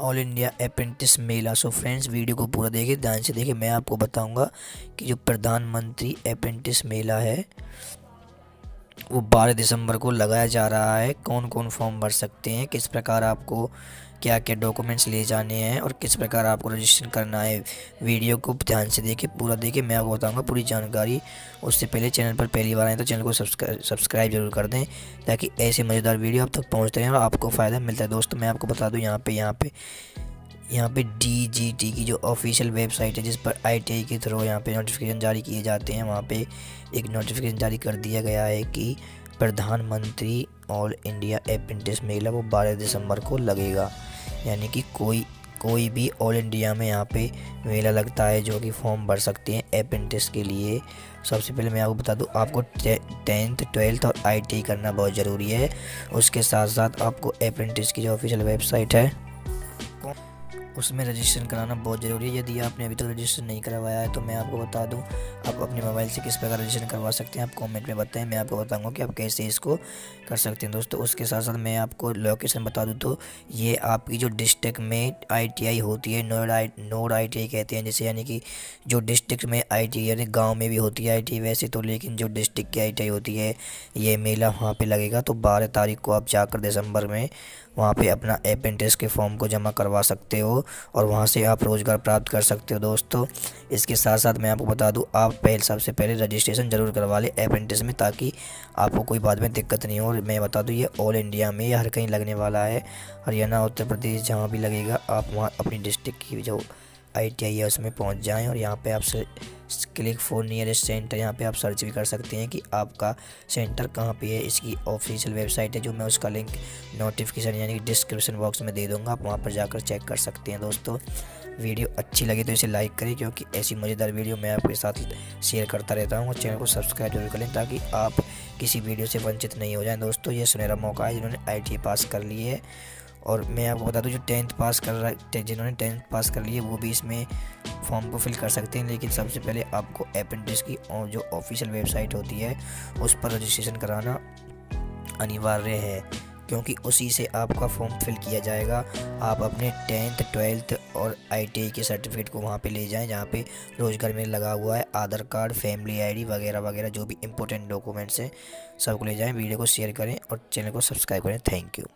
All India apprentice मेला so friends video को पूरा देखिए, ध्यान से देखिए, मैं आपको बताऊँगा कि जो प्रधानमंत्री अप्रेंटिस मेला है वो 12 दिसंबर को लगाया जा रहा है। कौन कौन फॉर्म भर सकते हैं? किस प्रकार आपको क्या क्या डॉक्यूमेंट्स ले जाने हैं और किस प्रकार आपको रजिस्ट्रेशन करना है? वीडियो को ध्यान से देखिए, पूरा देखिए। मैं आपको बताऊँगा पूरी जानकारी। उससे पहले चैनल पर पहली बार आए तो चैनल को सब्सक्राइब ज़रूर कर दें ताकि ऐसे मज़ेदार वीडियो अब तक पहुँचते रहें और आपको फ़ायदा मिलता है। दोस्तों, मैं आपको बता दूँ यहाँ पर यहाँ पर यहाँ पे डी जी टी की जो ऑफिशियल वेबसाइट है, जिस पर आई टी आई के थ्रू यहाँ पे नोटिफिकेशन जारी किए जाते हैं, वहाँ पे एक नोटिफिकेशन जारी कर दिया गया है कि प्रधानमंत्री ऑल इंडिया अप्रेंटिस मेला वो 12 दिसंबर को लगेगा। यानी कि कोई कोई भी ऑल इंडिया में यहाँ पे मेला लगता है जो कि फॉर्म भर सकते हैं अप्रेंटिस के लिए। सबसे पहले मैं आपको बता दूँ, आपको टेंथ ट्वेल्थ और आईटीआई करना बहुत ज़रूरी है। उसके साथ साथ आपको अप्रेंटिस की जो ऑफिशियल वेबसाइट है उसमें रजिस्ट्रेशन कराना बहुत ज़रूरी है। यदि आपने अभी तक रजिस्ट्रेशन नहीं करवाया है तो मैं आपको बता दूँ, आप अपने मोबाइल से किस प्रकार रजिस्ट्रेशन करवा सकते हैं, आप कमेंट में बताएँ। मैं आपको बताऊँगा कि आप कैसे इसको कर सकते हैं। दोस्तों, उसके साथ साथ मैं आपको लोकेशन बता दूँ तो ये आपकी जो डिस्ट्रिक्ट में आईटीआई होती है नोड आई नोड आई कहते हैं, जैसे यानी कि जो डिस्ट्रिक्ट में आई यानी गाँव में भी होती है आई वैसे तो लेकिन जो डिस्ट्रिक्ट की आईटीआई होती है, ये मेला वहाँ पर लगेगा। तो बारह तारीख को आप जाकर दिसंबर में वहाँ पर अपना अप्रेंटिस के फॉर्म को जमा करवा सकते हो और वहाँ से आप रोज़गार प्राप्त कर सकते हो दोस्तों। इसके साथ साथ मैं आपको बता दूँ, आप पहले, सबसे पहले रजिस्ट्रेशन ज़रूर करवा लें अप्रेंटिस में ताकि आपको कोई बाद में दिक्कत नहीं हो। और मैं बता दूँ, ये ऑल इंडिया में हर कहीं लगने वाला है हरियाणा उत्तर प्रदेश जहाँ भी लगेगा, आप वहाँ अपनी डिस्ट्रिक्ट की जो आई टी आई उसमें पहुँच जाएँ और यहाँ पर आप क्लिक फॉर नियरेस्ट सेंटर यहाँ पे आप सर्च भी कर सकते हैं कि आपका सेंटर कहाँ पे है। इसकी ऑफिशियल वेबसाइट है जो मैं उसका लिंक नोटिफिकेशन यानी कि डिस्क्रिप्शन बॉक्स में दे दूँगा। आप वहाँ पर जाकर चेक कर सकते हैं दोस्तों। वीडियो अच्छी लगी तो इसे लाइक करें क्योंकि ऐसी मज़ेदार वीडियो मैं आपके साथ शेयर करता रहता हूँ। और चैनल को सब्सक्राइब ज़रूर करें ताकि आप किसी वीडियो से वंचित नहीं हो जाएँ। दोस्तों, ये सुनहरा मौका है जिन्होंने आईटीआई पास कर लिए है। और मैं आपको बता दूँ, जो टेंथ पास कर रहा जिन्होंने टेंथ पास कर लिए वो भी इसमें फॉर्म को फिल कर सकते हैं। लेकिन सबसे पहले आपको अप्रेंटिस की और जो ऑफिशियल वेबसाइट होती है, उस पर रजिस्ट्रेशन कराना अनिवार्य है, क्योंकि उसी से आपका फॉर्म फिल किया जाएगा। आप अपने टेंथ, ट्वेल्थ और आईटीआई के सर्टिफिकेट को वहाँ पे ले जाएँ, जहाँ पे रोज़गार में लगा हुआ है। आधार कार्ड फैमिली आईडी वगैरह वगैरह, जो भी इंपॉर्टेंट डॉक्यूमेंट्स हैं, सबको ले जाएँ। वीडियो को शेयर करें और चैनल को सब्सक्राइब करें। Thank you